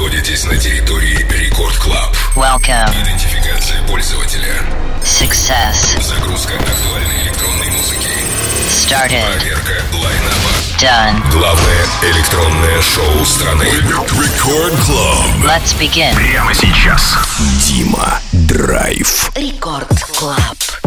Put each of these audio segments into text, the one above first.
находитесь на территории Рекорд Клаб. Welcome. Идентификация пользователя. Success. Загрузка актуальной электронной музыки. Started. Проверка лайнаба. Done. Главное электронное шоу страны. Рекорд Клаб. Let's begin. Прямо сейчас. Дима Драйв. Рекорд Клаб.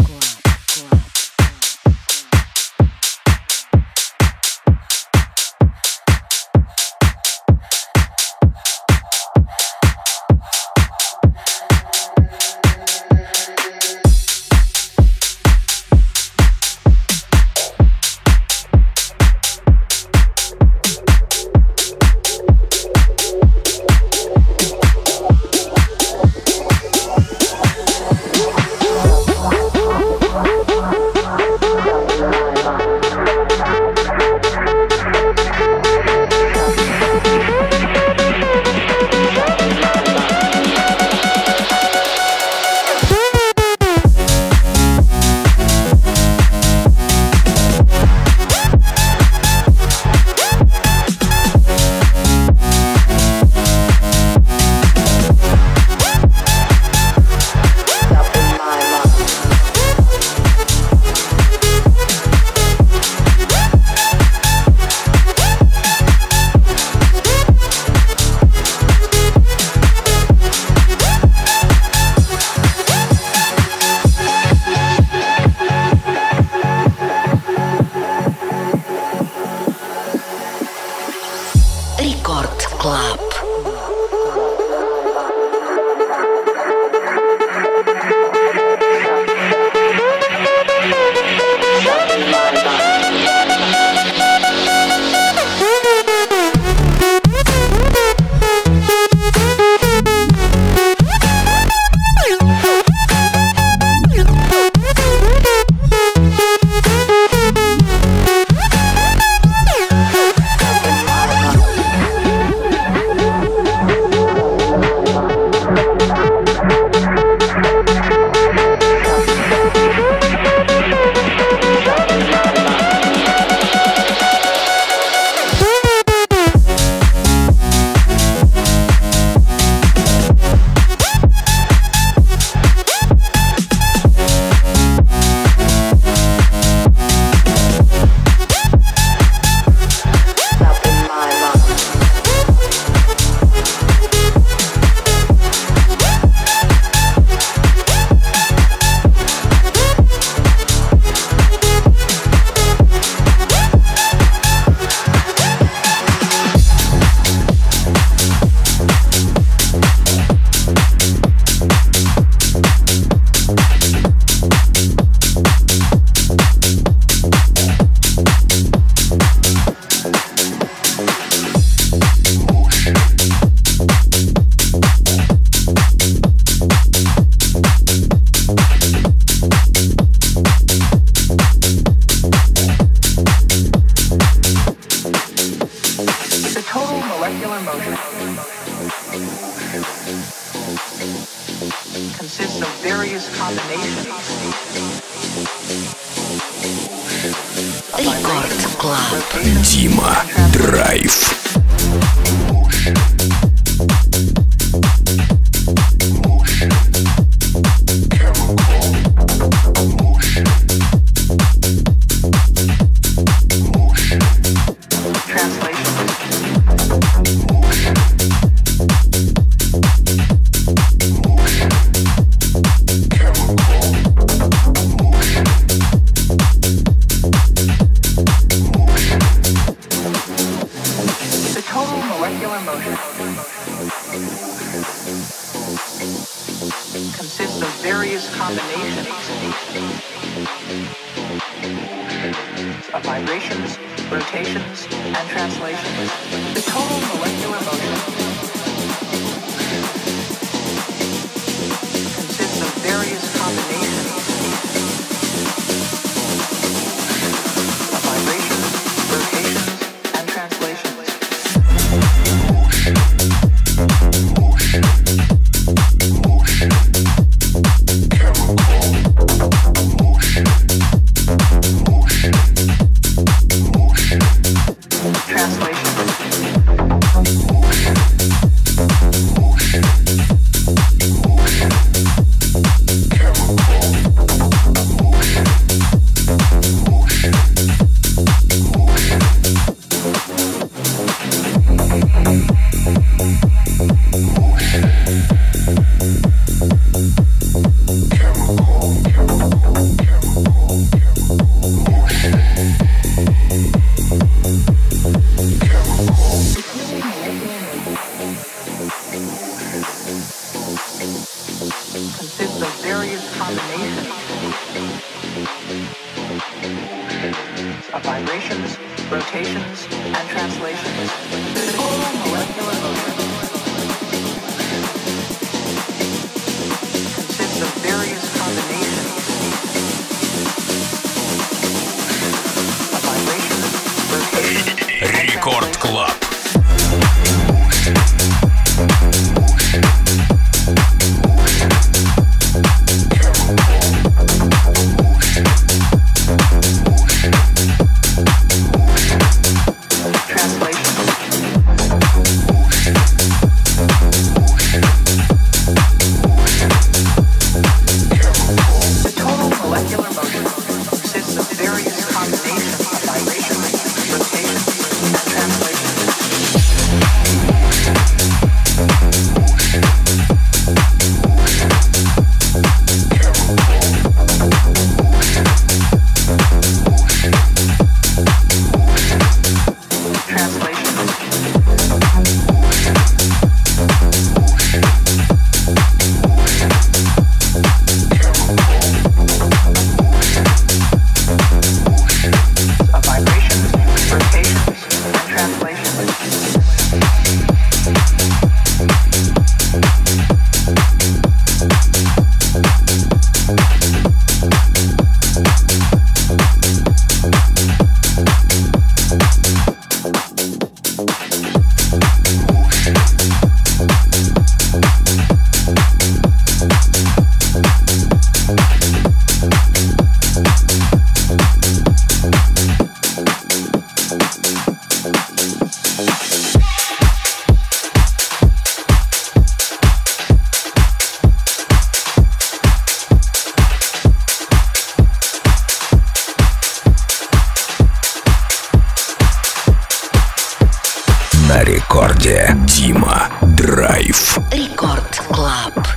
Рекорде Дима Драйв. Рекорд Клаб.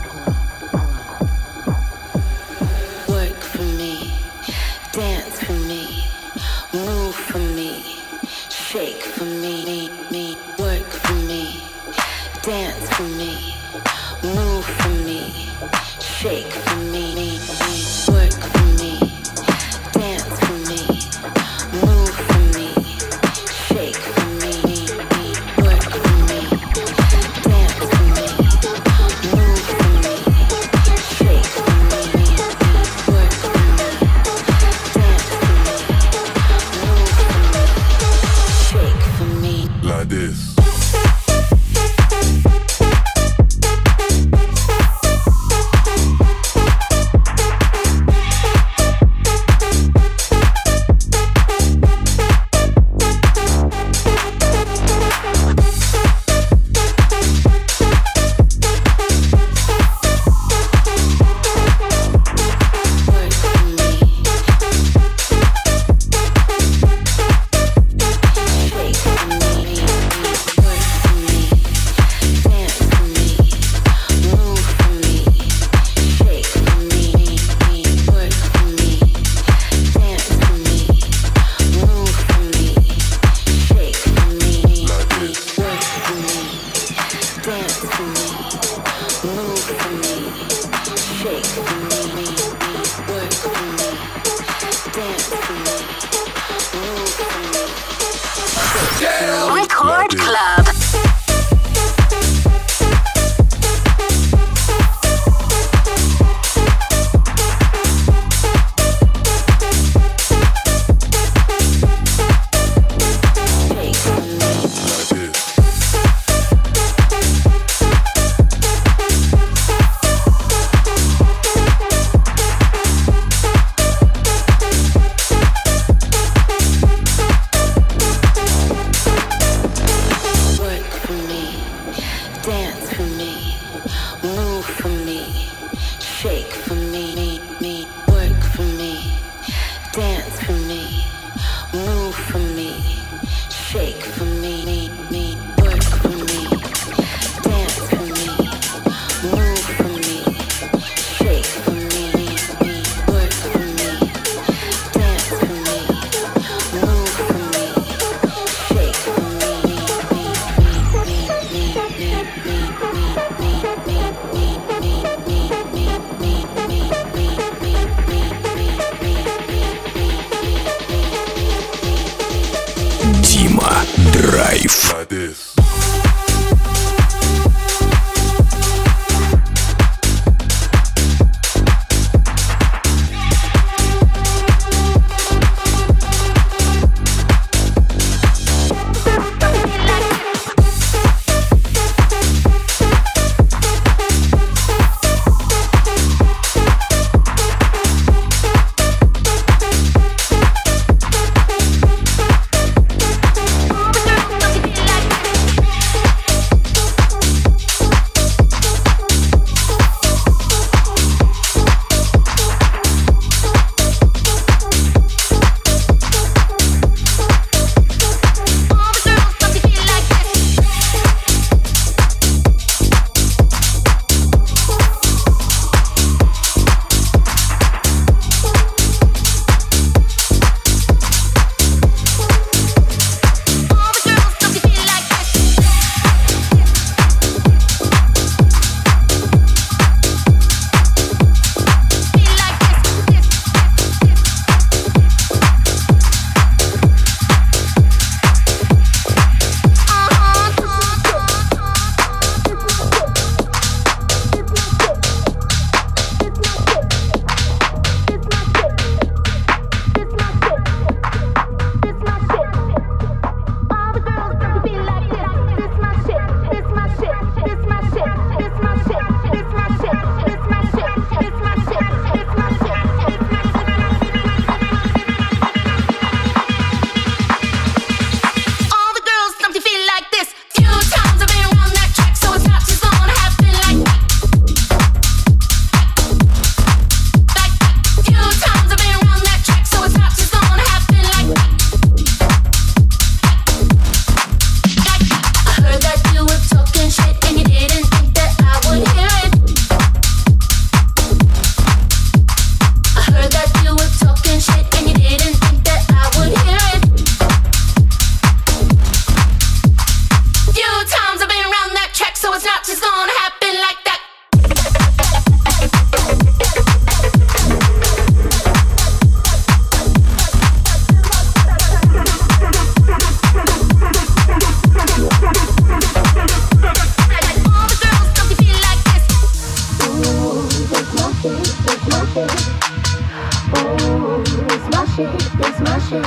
shit, my shit.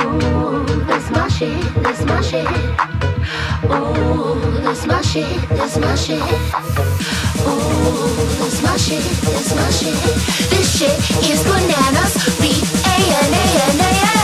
Ooh, that's my shit, that's my shit. Ooh, that's my shit, that's my shit. Ooh, that's my shit, that's my shit. This shit is bananas. B A N A N A N.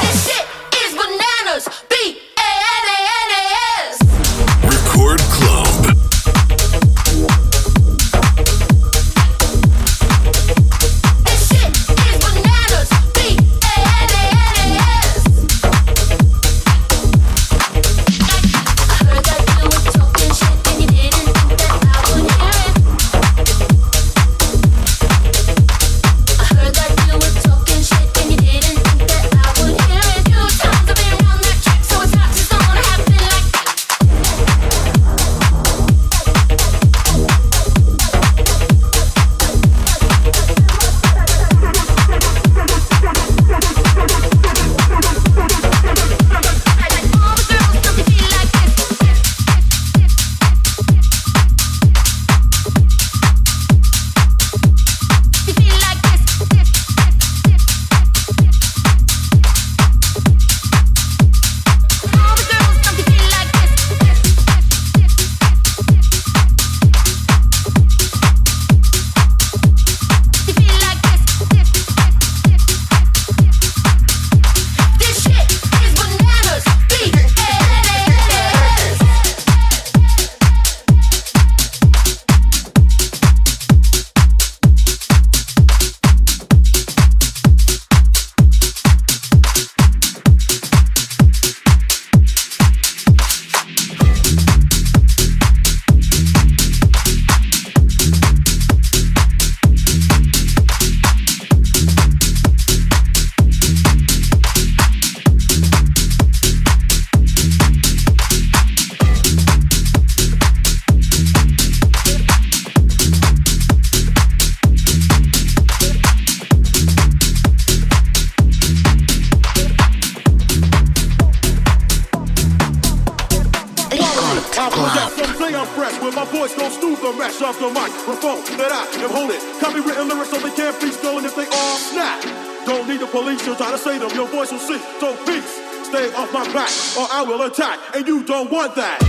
attack, and you don't want that.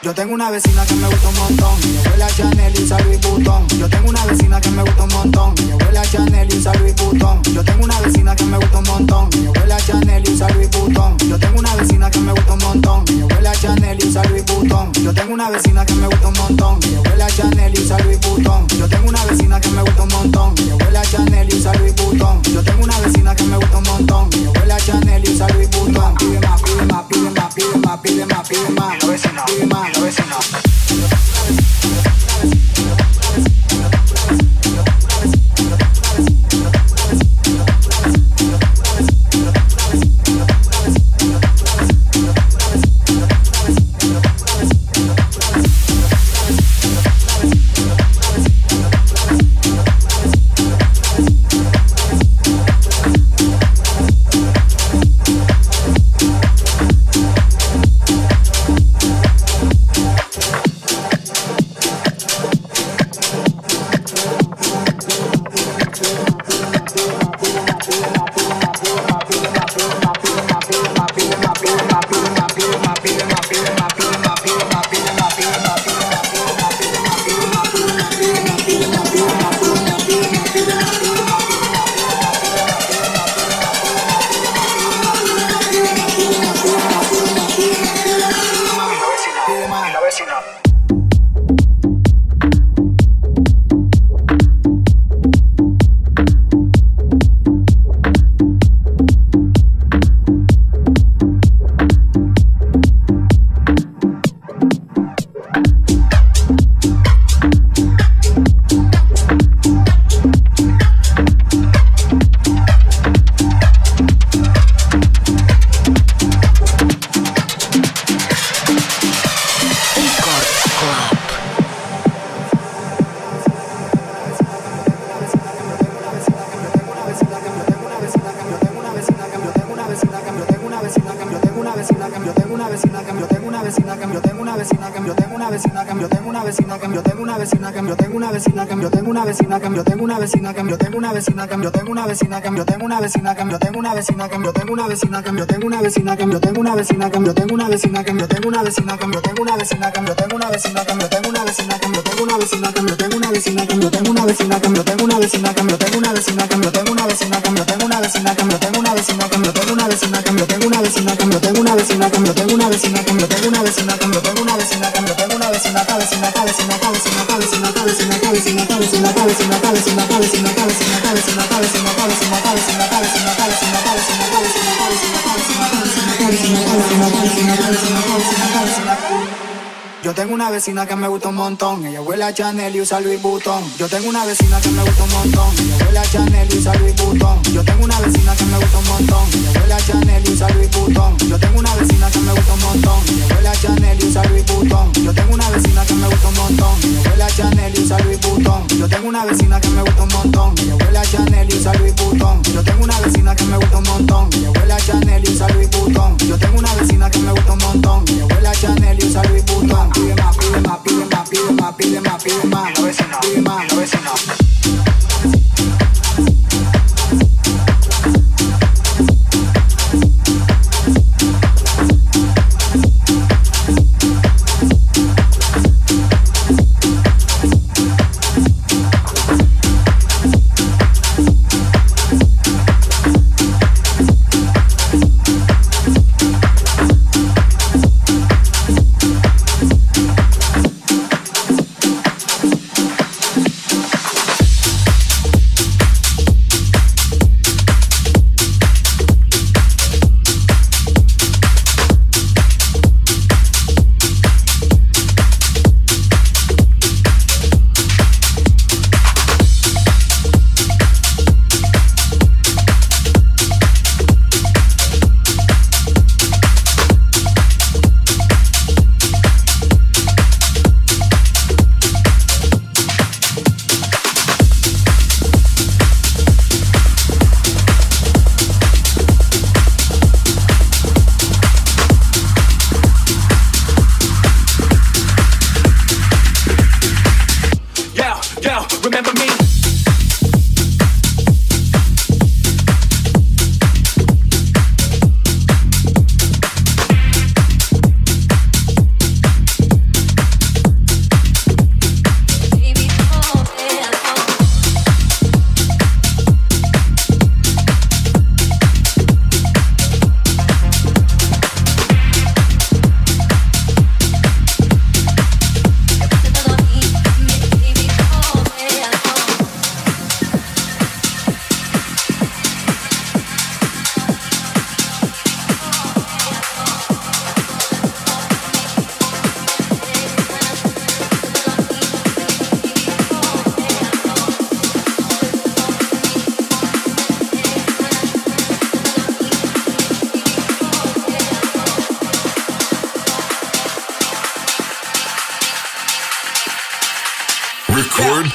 Yo tengo una vecina que me gusta un montón. Mi abuela Chanel y usa Louis Vuitton. Yo tengo una vecina que me gusta un montón. Mi abuela Chanel y usa Louis Vuitton. Yo tengo una vecina que me gusta un montón. Mi abuela Chanel y usa Louis Vuitton. Yo tengo una vecina que me gusta un montón. Mi abuela Chanel y usa Louis Vuitton. Yo tengo una vecina que me gusta un montón. Mi abuela Chanel y usa Louis Vuitton. Yo tengo una vecina que me gusta un montón. Mi abuela Chanel y usa Louis Vuitton. Yo tengo una vecina que me gusta un montón. Mi abuela Chanel y usa Louis Vuitton. Pide más, pide más, pide más, pide más, pide más, Pide más. Y la vecina. Yo tengo vecina que yo tengo una vecina que yo tengo una vecina que yo tengo una vecina que yo tengo una vecina que yo tengo una vecina que yo tengo una vecina que yo tengo una vecina que yo tengo una vecina que yo tengo una vecina que yo tengo una vecina que yo tengo una vecina que yo tengo una vecina que yo tengo una vecina que yo tengo una vecina que yo tengo una vecina que tengo una vecina que tengo una vecina que yo tengo una vecina que vecina que yo tengo una vecina que yo tengo una vecina que yo tengo una vecina que yo tengo una vecina que yo tengo una vecina que yo tengo una vecina que yo tengo una vecina que yo tengo una vecina ca vecina ca vecina ca vecina ca vecina ca vecina ca vecina ca vecina ca vecina ca vecina ca vecina ca vecina ca vecina ca vecina ca vecina ca vecina vecina ca vecina ca vecina ca vecina yo tengo una vecina que me gusta un montón, ella huele a Chanel y usa Louis Vuitton. Yo tengo una vecina que me gusta un montón, ella huele a Chanel y usa Louis Vuitton. Yo tengo una vecina que me gusta un montón, ella huele a Chanel y usa Louis Vuitton. Yo tengo una vecina que me gusta un montón, ella huele a Chanel y usa Louis Vuitton. Yo tengo una vecina que me gusta un montón, ella huele a Chanel y usa Louis Vuitton. Yo tengo una vecina que me gusta un montón, ella huele a Chanel y usa Louis Vuitton. Yo tengo una vecina que me gusta un montón, ella huele a Chanel y. Yo tengo una vecina que me gusta un montón, pide más, pide más, pide más, pide más, pide más, pide más.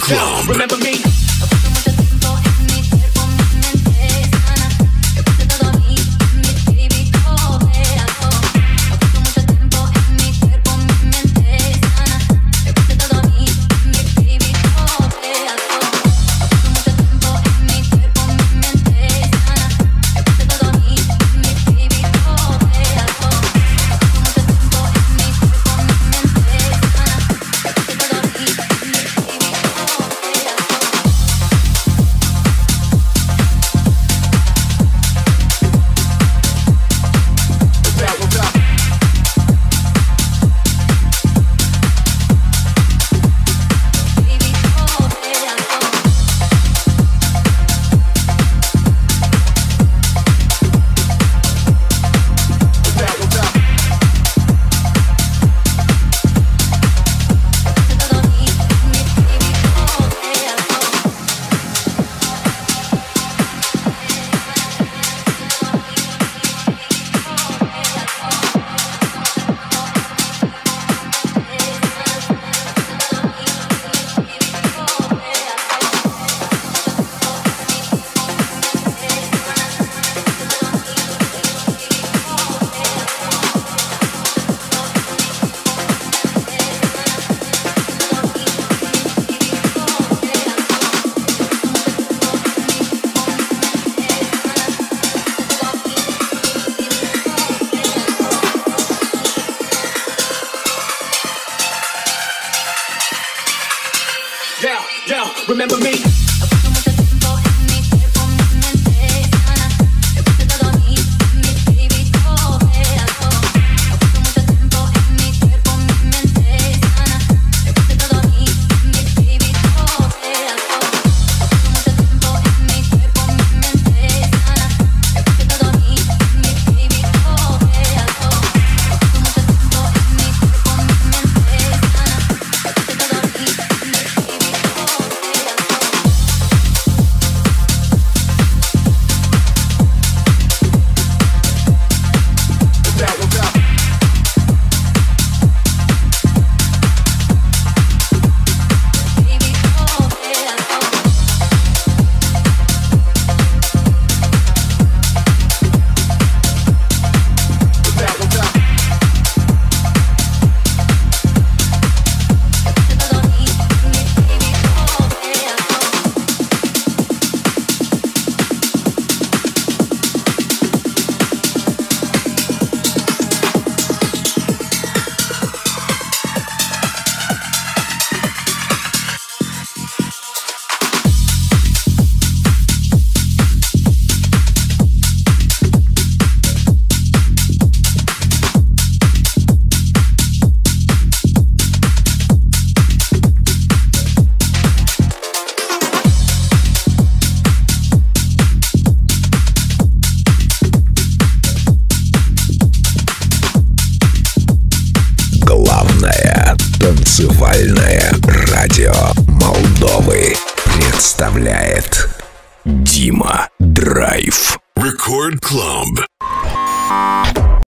Club. remember me? yeah, yeah, remember me?